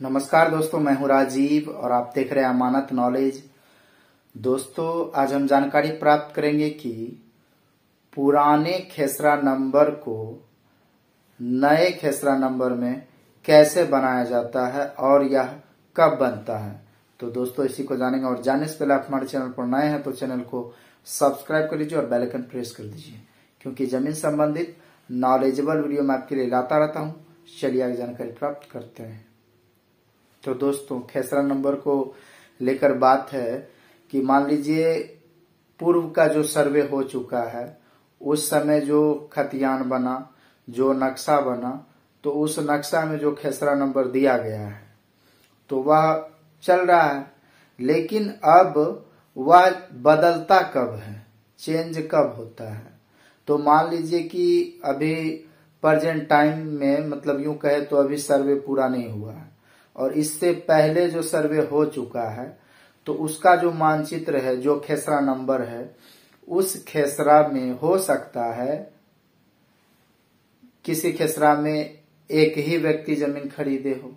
नमस्कार दोस्तों, मैं हूँ राजीव और आप देख रहे हैं अमानत नॉलेज। दोस्तों, आज हम जानकारी प्राप्त करेंगे कि पुराने खेसरा नंबर को नए खेसरा नंबर में कैसे बनाया जाता है और यह कब बनता है। तो दोस्तों, इसी को जानेंगे और जानने से पहले आप हमारे चैनल पर नए हैं तो चैनल को सब्सक्राइब कर लीजिए और बेल आइकन प्रेस कर दीजिए, क्योंकि ज़मीन संबंधित नॉलेजेबल वीडियो मैं आपके लिए लाता रहता हूँ। चलिए आगे जानकारी प्राप्त करते हैं। तो दोस्तों, खेसरा नंबर को लेकर बात है कि मान लीजिए पूर्व का जो सर्वे हो चुका है, उस समय जो खतियान बना, जो नक्शा बना तो उस नक्शा में जो खेसरा नंबर दिया गया है तो वह चल रहा है। लेकिन अब वह बदलता कब है? चेंज कब होता है? तो मान लीजिए कि अभी प्रेजेंट टाइम में मतलब यूँ कहे तो अभी सर्वे पूरा नहीं हुआ है। और इससे पहले जो सर्वे हो चुका है तो उसका जो मानचित्र है, जो खेसरा नंबर है, उस खेसरा में हो सकता है, किसी खेसरा में एक ही व्यक्ति ज़मीन खरीदे हो।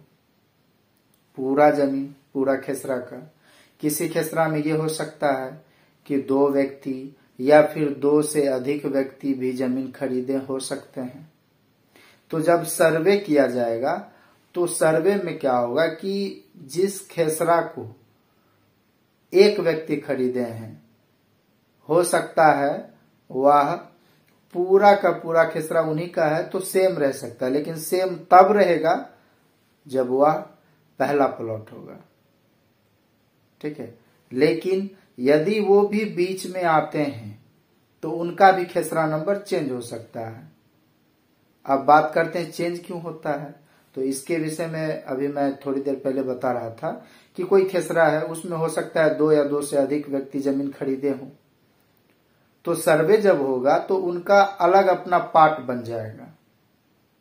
पूरा ज़मीन, पूरा खेसरा का। किसी खेसरा में ये हो सकता है कि दो व्यक्ति या फिर दो से अधिक व्यक्ति भी ज़मीन खरीदे हो सकते हैं। तो जब सर्वे किया जाएगा तो सर्वे में क्या होगा कि जिस खेसरा को एक व्यक्ति खरीदे हैं, हो सकता है वह पूरा का पूरा खेसरा उन्हीं का है तो सेम रह सकता है, लेकिन सेम तब रहेगा जब वह पहला प्लॉट होगा। ठीक है? लेकिन यदि वो भी बीच में आते हैं तो उनका भी खेसरा नंबर चेंज हो सकता है। अब बात करते हैं, चेंज क्यों होता है? तो इसके विषय में अभी मैं थोड़ी देर पहले बता रहा था कि कोई खेसरा है, उसमें हो सकता है दो या दो से अधिक व्यक्ति ज़मीन खरीदे हों। तो सर्वे जब होगा तो उनका अलग अपना पार्ट बन जाएगा।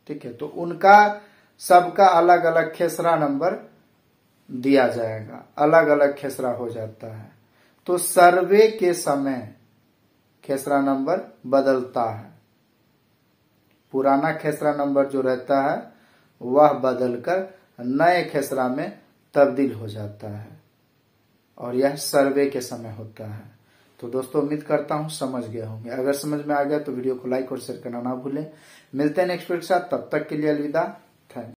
ठीक है तो उनका, सबका अलग अलग खेसरा नंबर दिया जाएगा। अलग अलग खेसरा हो जाता है। तो सर्वे के समय खेसरा नंबर बदलता है। पुराना खेसरा नंबर जो रहता है वह बदलकर नए खेसरा में तब्दील हो जाता है। और यह सर्वे के समय होता है। तो दोस्तों, उम्मीद करता हूँ समझ गया होंगे। अगर समझ में आ गया तो वीडियो को लाइक और शेयर करना ना भूलें। मिलते हैं नेक्स्ट वीडियो के साथ। तब तक के लिए अलविदा। थैंक